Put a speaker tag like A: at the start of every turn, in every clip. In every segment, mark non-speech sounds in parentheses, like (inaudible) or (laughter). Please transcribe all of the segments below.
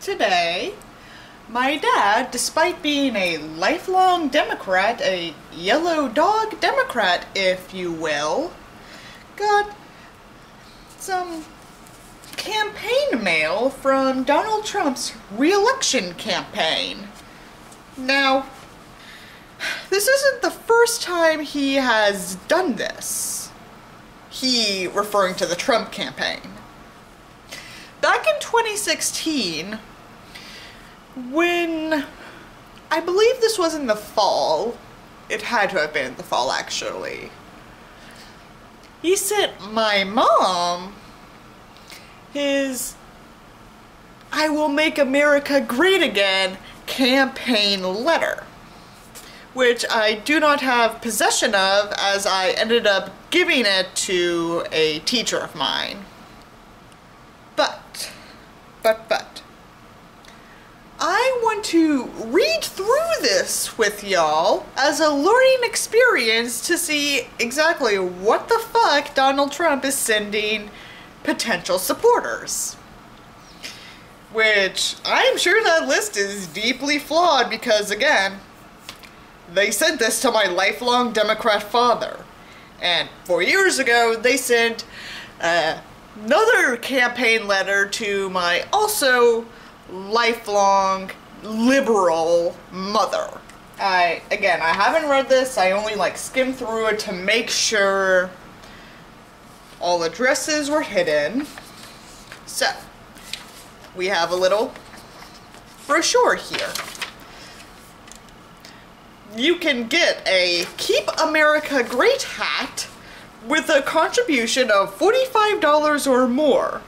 A: today, my dad, despite being a lifelong Democrat, a yellow dog Democrat, if you will, got some campaign mail from Donald Trump's re-election campaign. Now, this isn't the first time he has done this. He referring to the Trump campaign. Back in 2016, when I believe this was in the fall, it had to have been in the fall actually. He sent my mom his I Will Make America Great Again campaign letter, which I do not have possession of as I ended up giving it to a teacher of mine. But, but, but, I want to read through this with y'all as a learning experience to see exactly what the fuck Donald Trump is sending potential supporters. Which I'm sure that list is deeply flawed because, again, they sent this to my lifelong Democrat father. And four years ago, they sent uh, another campaign letter to my also lifelong liberal mother. I, again, I haven't read this, I only like skimmed through it to make sure all the addresses were hidden. So, we have a little brochure here. You can get a Keep America Great hat with a contribution of $45 or more,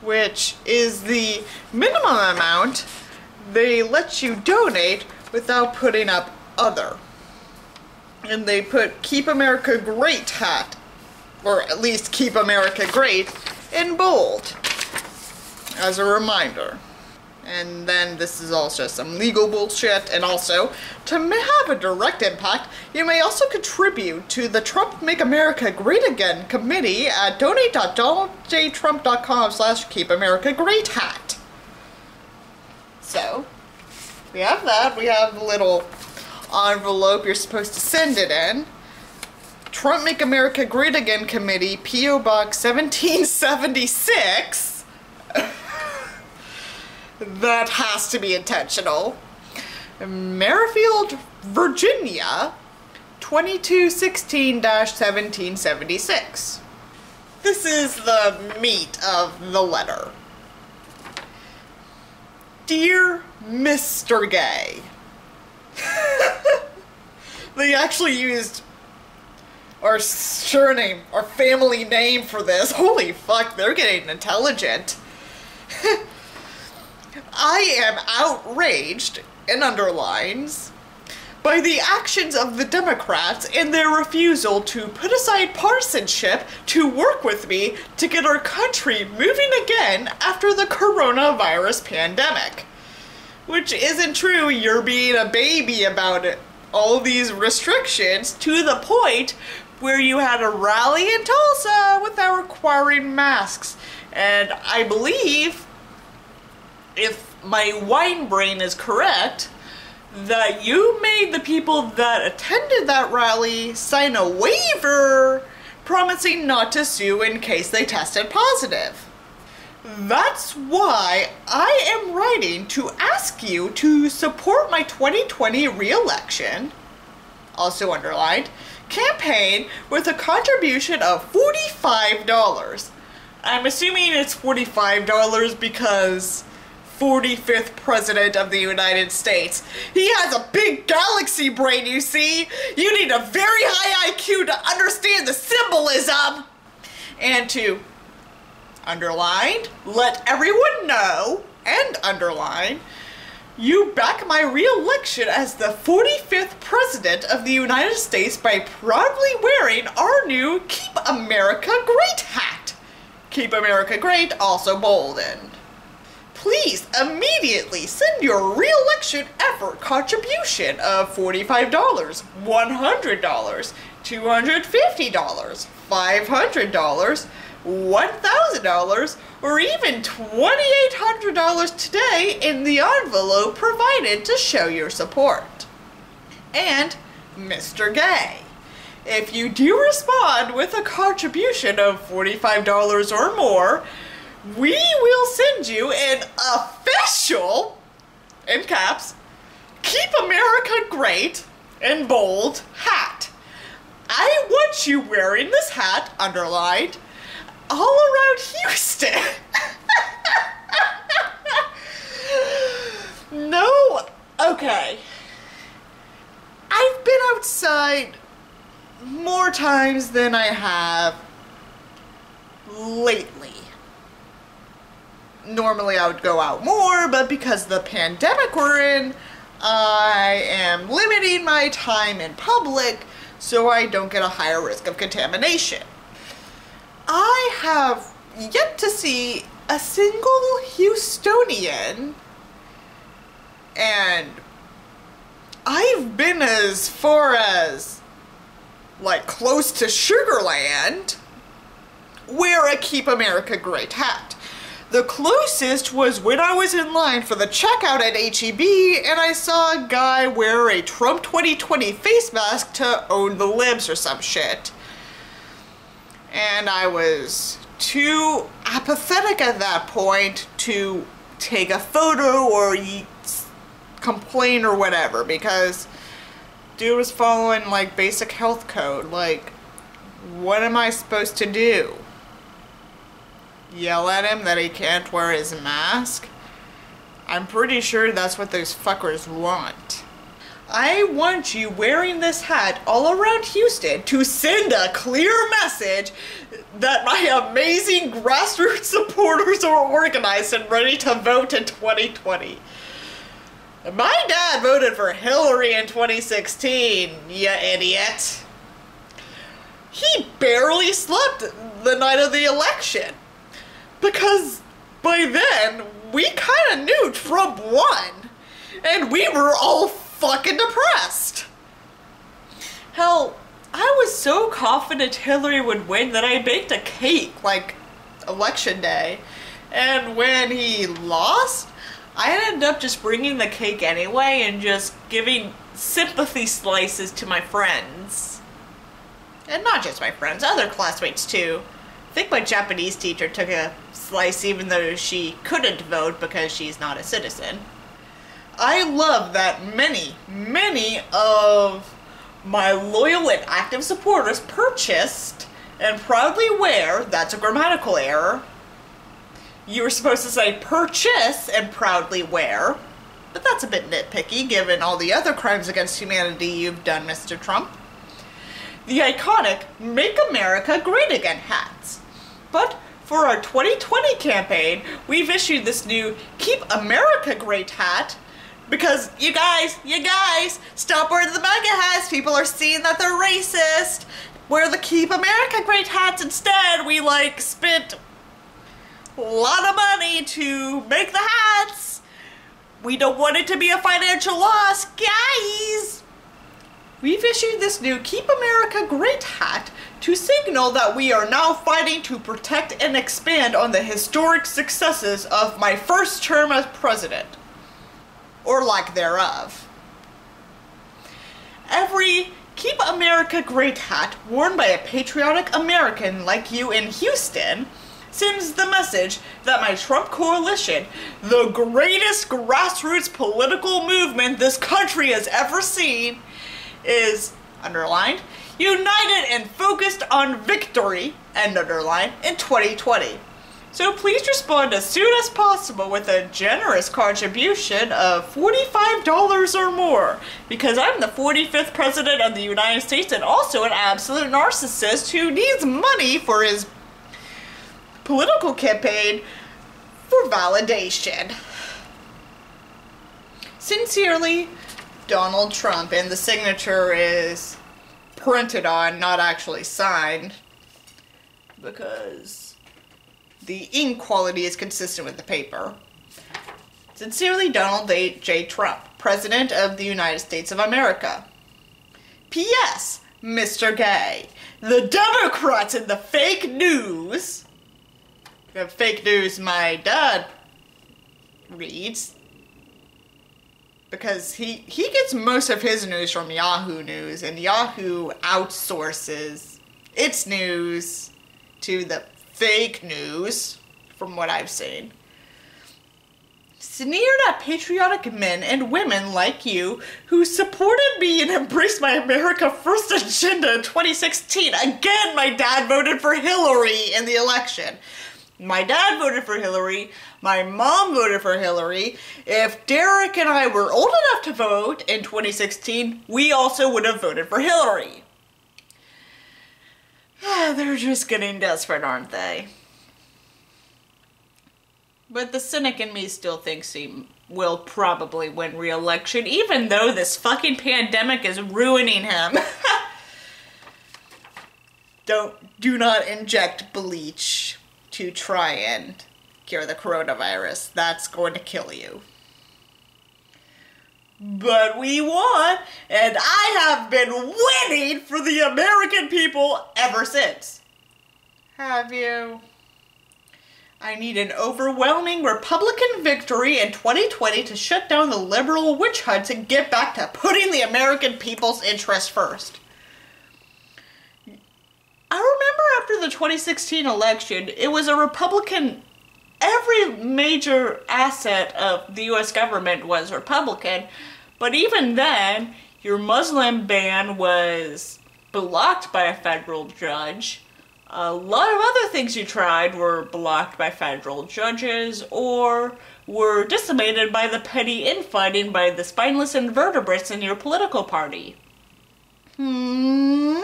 A: which is the minimum amount they let you donate without putting up other. And they put Keep America Great hat or at least keep America great, in bold as a reminder. And then this is also some legal bullshit. And also, to have a direct impact, you may also contribute to the Trump Make America Great Again committee at donate.donaldjtrump.com slash keep America great hat. So, we have that. We have the little envelope you're supposed to send it in. Trump Make America Great Again Committee, P.O. Box 1776. (laughs) that has to be intentional. Merrifield, Virginia, 2216-1776. This is the meat of the letter. Dear Mr. Gay. (laughs) they actually used our surname, our family name for this. Holy fuck, they're getting intelligent. (laughs) I am outraged, and underlines, by the actions of the Democrats and their refusal to put aside partisanship to work with me to get our country moving again after the coronavirus pandemic. Which isn't true, you're being a baby about it. All these restrictions to the point where you had a rally in Tulsa without requiring masks. And I believe, if my wine brain is correct, that you made the people that attended that rally sign a waiver promising not to sue in case they tested positive. That's why I am writing to ask you to support my 2020 re-election, also underlined, campaign with a contribution of $45. I'm assuming it's $45 because 45th President of the United States. He has a big galaxy brain, you see. You need a very high IQ to understand the symbolism. And to underline, let everyone know, and underline, you back my re-election as the 45th President of the United States by proudly wearing our new Keep America Great hat. Keep America Great also boldened. Please immediately send your re-election effort contribution of $45, $100, $250, $500, $1,000 or even $2,800 today in the envelope provided to show your support. And Mr. Gay. If you do respond with a contribution of $45 or more, we will send you an official, in caps, Keep America Great in bold hat. I want you wearing this hat underlined all around Houston. (laughs) no, okay. I've been outside more times than I have lately. Normally I would go out more, but because the pandemic we're in, I am limiting my time in public so I don't get a higher risk of contamination. I have yet to see a single Houstonian and I've been as far as like close to Sugarland wear a Keep America Great hat. The closest was when I was in line for the checkout at HEB and I saw a guy wear a Trump 2020 face mask to own the libs or some shit. And I was too apathetic at that point to take a photo or complain or whatever because dude was following like basic health code. Like, what am I supposed to do? Yell at him that he can't wear his mask? I'm pretty sure that's what those fuckers want. I want you wearing this hat all around Houston to send a clear message that my amazing grassroots (laughs) supporters are organized and ready to vote in 2020. My dad voted for Hillary in 2016, you idiot. He barely slept the night of the election. Because by then, we kind of knew Trump won. And we were all fucking depressed. Hell, I was so confident Hillary would win that I baked a cake, like, election day. And when he lost, I ended up just bringing the cake anyway and just giving sympathy slices to my friends. And not just my friends, other classmates too. I think my Japanese teacher took a slice even though she couldn't vote because she's not a citizen. I love that many, many of my loyal and active supporters purchased and proudly wear, that's a grammatical error, you were supposed to say purchase and proudly wear, but that's a bit nitpicky given all the other crimes against humanity you've done, Mr. Trump. The iconic Make America Great Again hats. But for our 2020 campaign, we've issued this new Keep America Great hat because you guys, you guys, stop wearing the MAGA hats. People are seeing that they're racist. Wear the Keep America Great hats instead. We like spent a lot of money to make the hats. We don't want it to be a financial loss, guys. We've issued this new Keep America Great hat to signal that we are now fighting to protect and expand on the historic successes of my first term as president, or lack thereof. Every Keep America Great hat worn by a patriotic American like you in Houston sends the message that my Trump coalition, the greatest grassroots political movement this country has ever seen, is, underlined, united and focused on victory, and underlined, in 2020. So please respond as soon as possible with a generous contribution of $45 or more, because I'm the 45th President of the United States and also an absolute narcissist who needs money for his political campaign for validation. Sincerely, Donald Trump, and the signature is printed on, not actually signed, because the ink quality is consistent with the paper. Sincerely, Donald J. Trump, President of the United States of America. P.S. Mr. Gay, the Democrats and the fake news the fake news my dad reads because he he gets most of his news from Yahoo News and Yahoo outsources its news to the fake news from what I've seen. Sneered at patriotic men and women like you who supported me and embraced my America First agenda in 2016. Again, my dad voted for Hillary in the election. My dad voted for Hillary. My mom voted for Hillary. If Derek and I were old enough to vote in 2016, we also would have voted for Hillary. Ah, they're just getting desperate, aren't they? But the cynic in me still thinks he will probably win re-election, even though this fucking pandemic is ruining him. (laughs) Don't, do not inject bleach to try and cure the coronavirus. That's going to kill you. But we won, and I have been winning for the American people ever since. Have you? I need an overwhelming Republican victory in 2020 to shut down the liberal witch hunts and get back to putting the American people's interests first. I remember after the 2016 election, it was a Republican. Every major asset of the US government was Republican, but even then, your Muslim ban was blocked by a federal judge. A lot of other things you tried were blocked by federal judges or were decimated by the petty infighting by the spineless invertebrates in your political party. Hmm?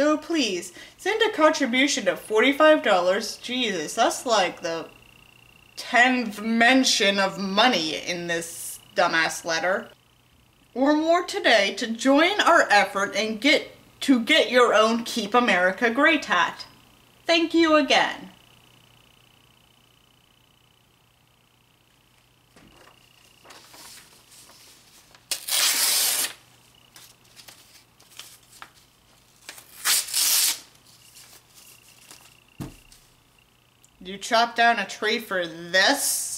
A: So please, send a contribution of $45. Jesus, that's like the 10th mention of money in this dumbass letter. Or more today to join our effort and get to get your own Keep America Great hat. Thank you again. You chop down a tree for this?